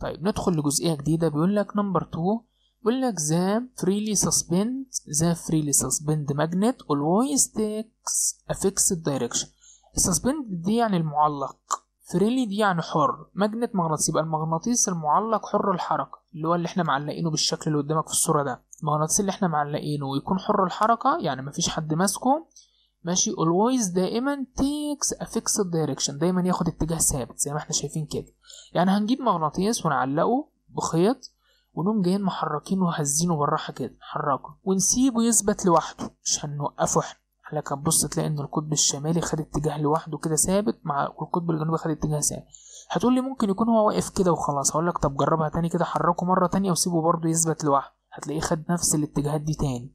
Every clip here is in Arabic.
طيب ندخل لجزئية جديدة. بيقول لك number 2 بيقول لك the freely suspended the freely suspended magnet always takes a direction. ال suspended دي يعني المعلق freely دي يعني حر. magnet مغناطيس يبقى المغناطيس المعلق حر الحركة اللي هو اللي إحنا معلقينه بالشكل اللي قدامك في الصورة ده. المغناطيس اللي إحنا معلقينه ويكون حر الحركة يعني مفيش حد ماسكه. ماشي؟ always دائما takes a fixed direction. دايما ياخد اتجاه ثابت زي ما إحنا شايفين كده. يعني هنجيب مغناطيس ونعلقه بخيط ونقوم جايين محركينه وهزينه بالراحة كده نحركه. ونسيبه يثبت لوحده. مش هنوقفه إحنا. لك هتبص تلاقي إن القطب الشمالي خد اتجاه لوحده كده ثابت مع القطب الجنوبي خد اتجاه ثابت. هتقول لي ممكن يكون هو واقف كده وخلاص. هقول لك طب جربها تاني كده حركه مرة تانية وسيبه برضه يثبت لوحده. هتلاقيه خد نفس الاتجاهات دي تاني.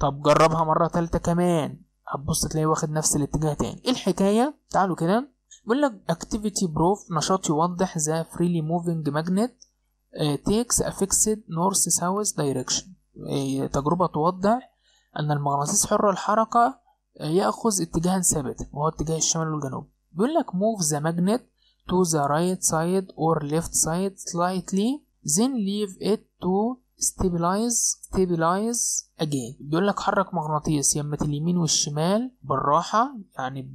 طب جربها مرة تالتة كمان. هتبص تلاقيه واخد نفس الاتجاه تاني. إيه الحكاية؟ تعالوا كده. بيقول لك activity proof نشاط يوضح the freely moving magnet uh, takes a fixed north south direction. uh, تجربة توضح أن المغناطيس حر الحركة uh, يأخذ اتجاها ثابتا وهو اتجاه الشمال والجنوب. بيقول لك move the magnet to the right side or left side slightly then leave it to stabilize stabilize again. بيقول لك حرك مغناطيس يمة اليمين والشمال بالراحة يعني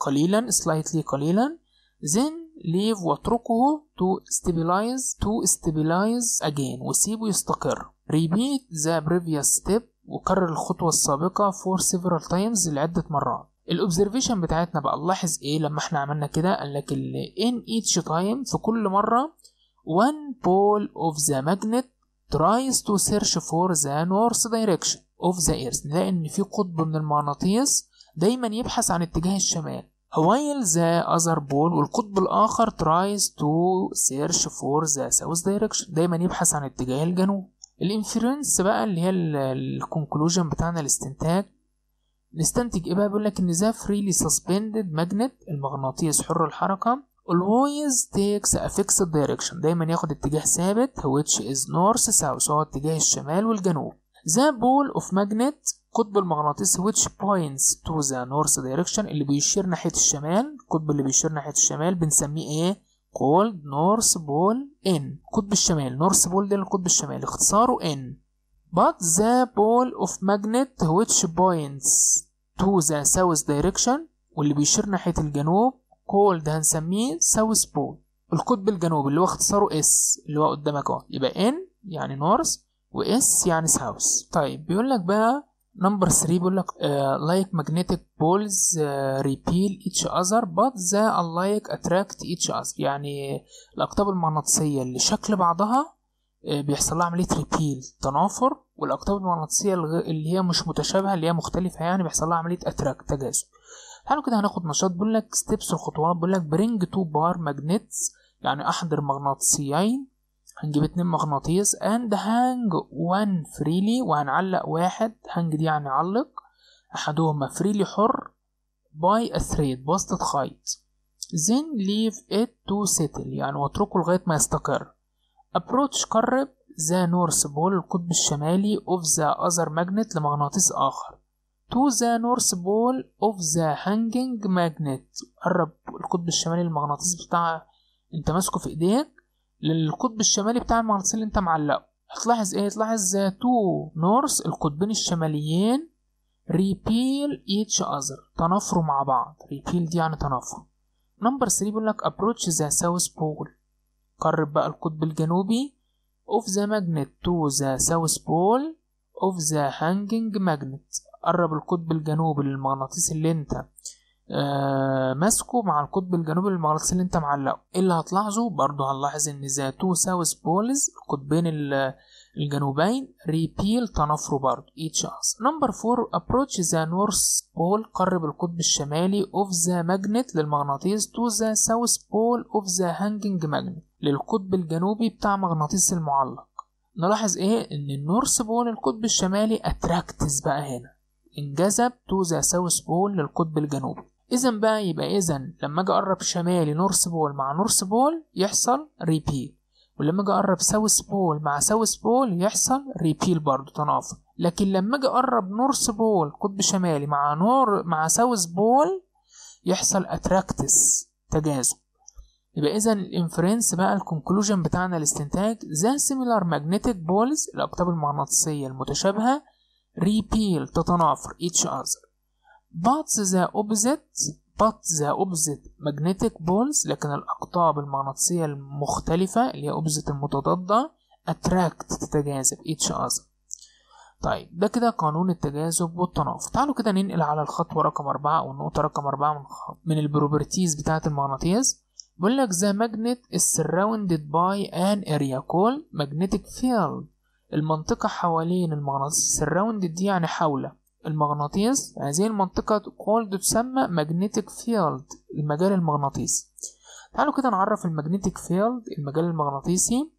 قليلا slightly قليلا. Then leave واتركه to stabilize to stabilize again. وسيبه يستقر. Repeat the previous step. وكرر الخطوة السابقة for several times لعدة مرات. الاوبزرفيشن بتاعتنا بقى نلاحظ إيه لما إحنا عملنا كده؟ قال لك in each time في كل مرة one pole of the magnet tries to search for the north direction of the earth. نلاقي ان في قطب من المغناطيس دايما يبحث عن اتجاه الشمال. While the other pole والقطب الآخر tries to search for the south direction. دايما يبحث عن اتجاه الجنوب. ال inference بقى اللي هي ال conclusion بتاعنا الاستنتاج. نستنتج إيه بقى؟ بيقول لك إن the freely suspended magnet المغناطيس حر الحركة always takes a fixed direction دايما ياخد اتجاه ثابت which is north south هو اتجاه الشمال والجنوب the pole of magnet قطب المغناطيس which points to the north direction اللي بيشير ناحية الشمال القطب اللي بيشير ناحية الشمال بنسميه إيه called north pole N قطب الشمال north pole ده القطب الشمالي اختصاره N but the pole of magnet which points to the south direction واللي بيشير ناحية الجنوب called هنسميه south pole القطب الجنوبي اللي هو اختصاره S اللي هو قدامك أهو. يبقى N يعني north و S يعني south طيب بيقول لك بقى number 3 بيقول لك like poles uh, repel each other but the unlike attract each other. يعني الأقطاب المغناطيسية اللي شكل بعضها uh, بيحصل لها عملية repel تنافر. والأقطاب المغناطيسية اللي هي مش متشابهة اللي هي مختلفة يعني بيحصل لها عملية attract تجاذب. تعالوا كده هناخد نشاط بيقول لك steps الخطوات بيقول لك bring two bar magnets يعني أحضر مغناطيسيين هنجيب اتنين مغناطيس and hang one freely وهنعلق واحد hang دي يعني علق احدهما freely حر by thread بواسطة خيط. then leave it to settle يعني واتركه لغاية ما يستقر. approach قرب the north pole القطب الشمالي of the other magnet لمغناطيس آخر. To the north pole of the hanging magnet. قرب القطب الشمالي للمغناطيس بتاع انت ماسكه في ايديك. للقطب الشمالي بتاع المغناطيس اللي انت معلقه. هتلاحظ إيه؟ هتلاحظ two north القطبين الشماليين repel each other. تنافروا مع بعض. repel دي يعني تنافر. number 3 بيقول لك approach the south pole. قرب بقى القطب الجنوبي of the magnet to the south pole. Of the hanging magnet. قرب القطب الجنوبي للمغناطيس اللي انت آه ماسكه مع القطب الجنوبي للمغناطيس اللي انت معلقه. إيه اللي هتلاحظه؟ برضه هنلاحظ إن the two south poles القطبين الجنوبين repel تنافروا برضه each other. number 4 approach the north pole قرب القطب الشمالي of the magnet للمغناطيس to the south pole of the hanging magnet للقطب الجنوبي بتاع مغناطيس المعلق. نلاحظ إيه؟ إن ال north pole القطب الشمالي attracts بقى هنا. انجذب to the south pole للقطب الجنوبي. اذا بقى يبقى اذا لما أجي أقرب شمالي north pole مع north pole يحصل repel ولما أجي أقرب south pole مع south pole يحصل repel برضه تنافر لكن لما أجي أقرب north pole قطب شمالي مع nor مع south pole يحصل attracts تجاذب. يبقى إذا ال inference بقى ال conclusion بتاعنا الاستنتاج the similar magnetic poles الأقطاب المغناطيسية المتشابهة repeal تتنافر each other. But the opposite but the opposite magnetic poles لكن الأقطاب المغناطيسية المختلفة اللي هي opposite المتضادة attract تتجاذب each other. طيب ده كده قانون التجاذب والتنافر. تعالوا كده ننقل على الخطوة رقم أربعة أو النقطة رقم أربعة من, من البروبرتيز بتاعة المغناطيس. بيقول لك the magnet is surrounded by an area called magnetic field المنطقة حوالين المغناطيس surrounded دي يعني حول المغناطيس هذه المنطقة called تسمى magnetic field المجال المغناطيسي تعالوا كده نعرف ال magnetic field المجال المغناطيسي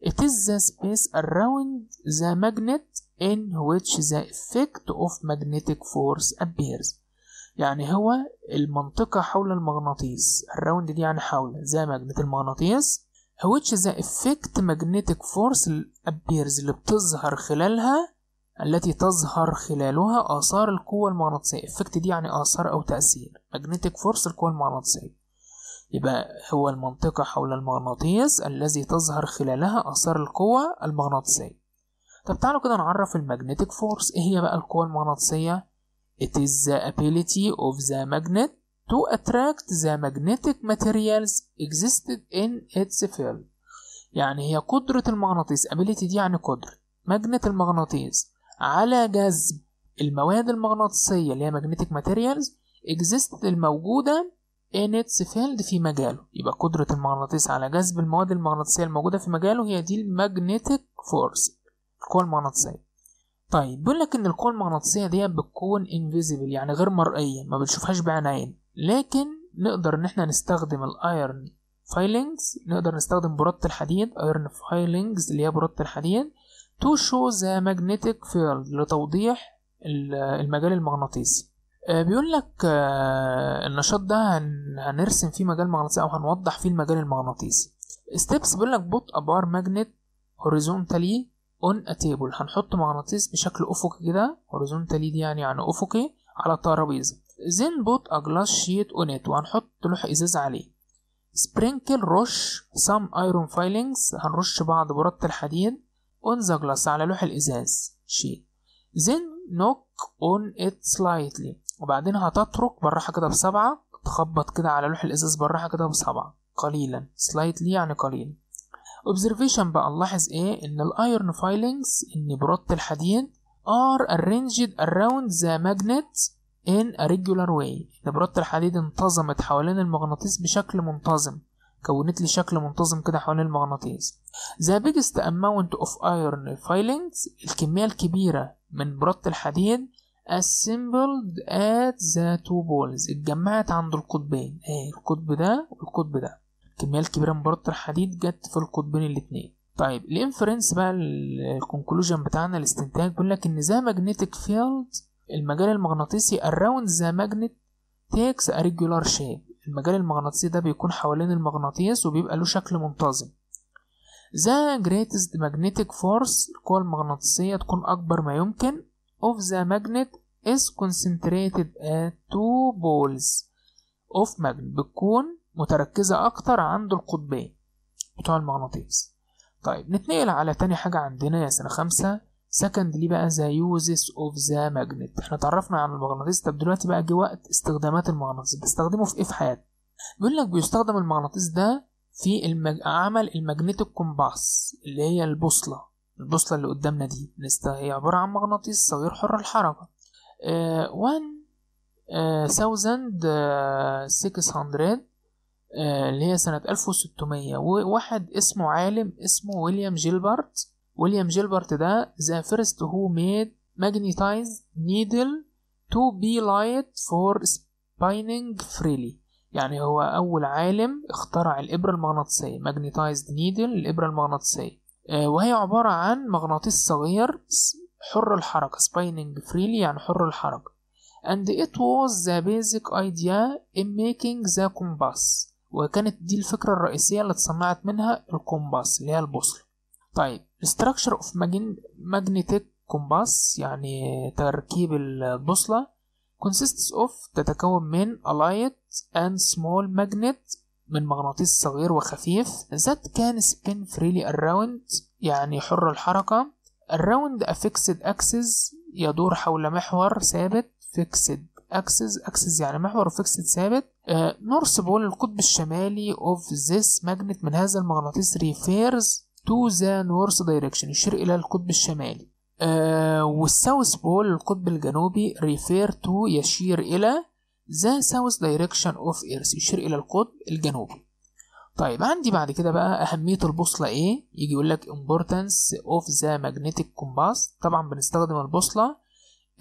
It is the space around the magnet in which the effect of magnetic force appears يعني هو المنطقة حول المغناطيس. around دي يعني حول the magnet المغناطيس. which the effect magnetic force appears اللي بتظهر خلالها التي تظهر خلالها آثار القوة المغناطيسية. effect دي يعني آثار أو تأثير. magnetic force القوة المغناطيسية. يبقى هو المنطقة حول المغناطيس الذي تظهر خلالها آثار القوة المغناطيسية. طب تعالوا كده نعرف المagnetic force. إيه هي بقى القوة المغناطيسية؟ It is the ability of the magnet to attract the magnetic materials existed in its field. يعني هي قدرة المغناطيس. Ability دي يعني قدرة. ماجنت المغناطيس. على جذب المواد المغناطيسية اللي هي magnetic materials existed الموجودة in its field في مجاله. يبقى قدرة المغناطيس على جذب المواد المغناطيسية الموجودة في مجاله هي دي المagnetic force. القوة المغناطيسية. طيب بيقول لك إن القوة المغناطيسية دي بتكون invisible يعني غير مرئية ما بنشوفهاش بعينين. لكن نقدر إن إحنا نستخدم ال iron filings نقدر نستخدم برادة الحديد iron filings اللي هي برادة الحديد to show the magnetic field لتوضيح المجال المغناطيسي. بيقول لك النشاط ده هنرسم فيه مجال مغناطيسي أو هنوضح فيه المجال المغناطيسي. steps بيقول لك a bar magnet horizontally on a table هنحط مغناطيس بشكل أفقي كده horizontally دي يعني يعني أفقي على ترابيزه then put a glass sheet on it. وهنحط لوح إزاز عليه. Sprinkle رش some iron filings. هنرش بعض برادة الحديد on the glass على لوح الإزاز. Sheet. Then knock on it slightly. وبعدين هتطرق بالراحة كده بصبعه تخبط كده على لوح الإزاز بالراحة كده بصبعه. قليلا. Slightly يعني قليلا observation بقى نلاحظ إيه؟ إن ال iron filings إن برادة الحديد are arranged around the magnet in a regular way. إن برادة الحديد انتظمت حوالين المغناطيس بشكل منتظم كونت لي شكل منتظم كده حوالين المغناطيس. The biggest amount of iron filings الكمية الكبيرة من برادة الحديد assembled at the two poles اتجمعت عند القطبين. إيه؟ القطب ده والقطب ده. الكمية الكبيرة من برادة الحديد جت في القطبين الاتنين. طيب ال inference بقى ال conclusion بتاعنا الاستنتاج بيقول لك إن the magnetic field المجال المغناطيسي around the magnet takes a regular المجال المغناطيسي ده بيكون حوالين المغناطيس وبيبقى له شكل منتظم. the greatest magnetic force القوة المغناطيسية تكون أكبر ما يمكن of the magnet is concentrated at two poles of magnet. بتكون متركزة أكتر عند القطبين بتوع المغناطيس. طيب نتنقل على تاني حاجة عندنا يا سنة خمسة. second ليه بقى؟ The uses of the magnet. إحنا اتعرفنا عن المغناطيس. طب دلوقتي بقى جه وقت استخدامات المغناطيس. بستخدمه في إيه في حياتي بيقول لك بيستخدم المغناطيس ده في ال mag... عمل ال magnetic compass اللي هي البوصلة. البوصلة اللي قدامنا دي. هي عبارة عن مغناطيس صغير حر الحركة. uh, one uh, thousand six hundred اللي هي سنة 1600 وواحد اسمه عالم اسمه ويليام جيلبرت. ويليام جيلبرت ده the first who made magnetized needle to be light for spinning freely. يعني هو أول عالم اخترع الإبرة المغناطيسية. magnetized needle الإبرة المغناطيسية. وهي عبارة عن مغناطيس صغير حر الحركة spinning freely يعني حر الحركة. And it was the basic idea in making the compass. وكانت دي الفكرة الرئيسية اللي اتصنعت منها الكومباس اللي هي البوصلة. طيب structure of magnetic compass يعني تركيب البوصلة consists of تتكون من a light and small magnet من مغناطيس صغير وخفيف that can spin freely around يعني حر الحركة. around a fixed axis يدور حول محور ثابت fixed. Axis axis يعني محور fixed ثابت. نورث بول القطب الشمالي of this magnet من هذا المغناطيس refers to the north direction يشير إلى القطب الشمالي. uh, والساوث بول القطب الجنوبي refer to يشير إلى the south direction of earth يشير إلى القطب الجنوبي. طيب عندي بعد كده بقى أهمية البوصلة إيه؟ يجي يقول لك importance of the magnetic compass. طبعا بنستخدم البوصلة.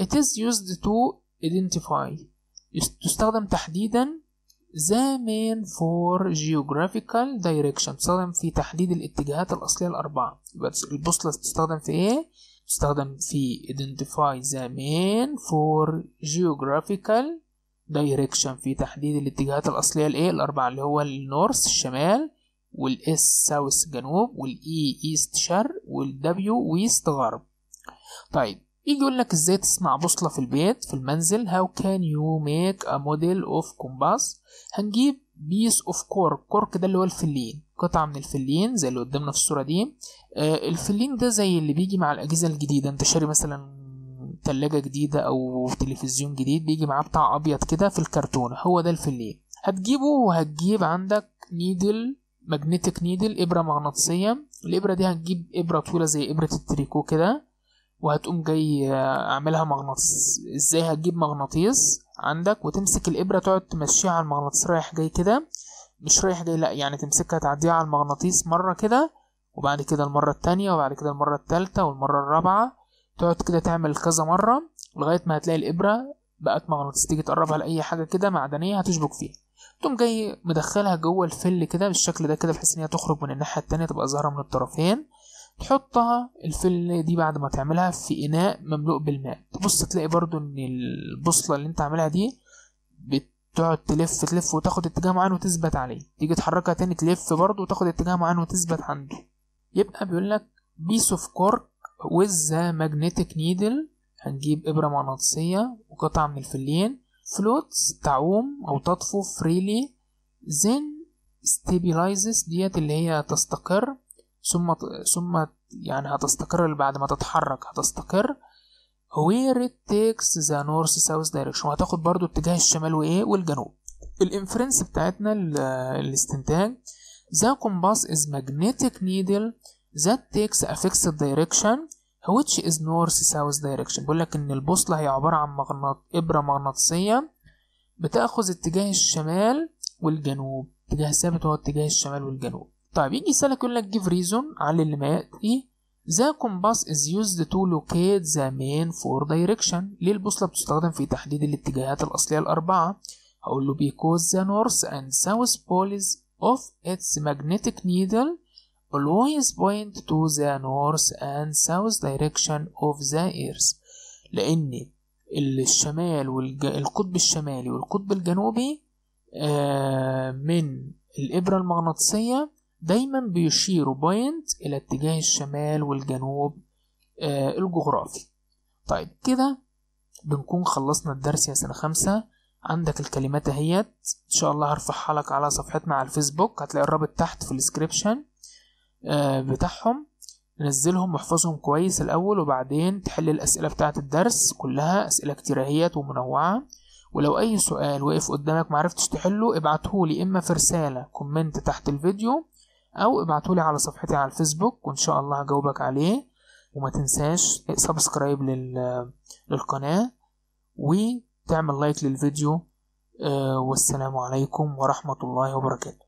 It is used to identify. تستخدم تحديدا the main for geographical direction. تستخدم في تحديد الاتجاهات الأصلية الأربعة. يبقى البوصلة تستخدم في إيه؟ تستخدم في identify the main four geographical direction. في تحديد الاتجاهات الأصلية الإيه الأربعة اللي هو ال north الشمال وال S south جنوب وال E east شرق وال W west غرب. طيب يجي يقول لك إزاي تصنع بوصلة في البيت في المنزل؟ How can you make a model of compass هنجيب piece of cork cork ده اللي هو الفلين قطعة من الفلين زي اللي قدامنا في الصورة دي. آه الفلين ده زي اللي بيجي مع الأجهزة الجديدة. أنت شاري مثلا تلاجة جديدة أو تلفزيون جديد بيجي معاه بتاع أبيض كده في الكرتونة هو ده الفلين. هتجيبه وهتجيب عندك needle magnetic needle إبرة مغناطيسية. الإبرة دي هتجيب إبرة طويلة زي إبرة التريكو كده. وهتقوم جاي اعملها مغناطيس. إزاي هتجيب مغناطيس؟ عندك وتمسك الإبرة تقعد تمشيها على المغناطيس. رايح جاي كده مش رايح جاي لا يعني تمسكها تعديها على المغناطيس مرة كده وبعد كده المرة التانية وبعد كده المرة التالتة والمرة الرابعة. تقعد كده تعمل كذا مرة لغاية ما هتلاقي الإبرة بقت مغناطيس. تيجي تقربها لأي حاجة كده معدنية هتشبك فيها. تقوم جاي مدخلها جوه الفل كده بالشكل ده كده بحيث إن هي تخرج من الناحية التانية تبقى ظاهرة من الطرفين. تحطها الفل دي بعد ما تعملها في إناء مملوء بالماء. تبص تلاقي برضو إن البوصلة اللي أنت عاملها دي بتقعد تلف تلف وتاخد اتجاه معين وتثبت عليه. تيجي تحركها تاني تلف برضو وتاخد اتجاه معين وتثبت عنده. يبقى بيقول لك of cork with the magnetic needle هنجيب إبرة مغناطيسية وقطعة من الفلين floats تعوم أو تطفو freely then stabilizes ديت اللي هي تستقر ثم ثم يعني هتستقر بعد ما تتحرك هتستقر where it takes the north south direction. وهتاخد برضو اتجاه الشمال وإيه؟ والجنوب. الانفرنس بتاعتنا الاستنتاج the compass is magnetic needle that takes a fixed direction which is north south direction. بيقول لك إن البوصلة هي عبارة عن مغناط إبرة مغناطيسية بتاخذ اتجاه الشمال والجنوب. اتجاه ثابت هو اتجاه الشمال والجنوب. طيب يجي يسألك يقول لك give reason على اللي ما يأتي The compass is used to locate the main four direction ليه البوصلة بتستخدم في تحديد الاتجاهات الأصلية الأربعة هقول له because the north and south poles of its magnetic needle always point to the north and south direction of the earth لأن الشمال والقطب الشمالي والقطب الجنوبي من الإبرة المغناطيسية دايما بيشيروا point إلى اتجاه الشمال والجنوب آه الجغرافي. طيب كده بنكون خلصنا الدرس يا سنة خمسة. عندك الكلمات اهيت. إن شاء الله هرفعها لك على صفحتنا على الفيسبوك. هتلاقي الرابط تحت في ال description آه بتاعهم. نزلهم واحفظهم كويس الأول وبعدين تحل الأسئلة بتاعة الدرس. كلها أسئلة كتير اهيت ومنوعة. ولو أي سؤال وقف قدامك معرفتش تحله ابعتهولي إما في رسالة comment تحت الفيديو. أو ابعتولي على صفحتي على الفيسبوك وإن شاء الله هجاوبك عليه. وما تنساش subscribe لل... للقناة وتعمل like للفيديو. والسلام عليكم ورحمة الله وبركاته.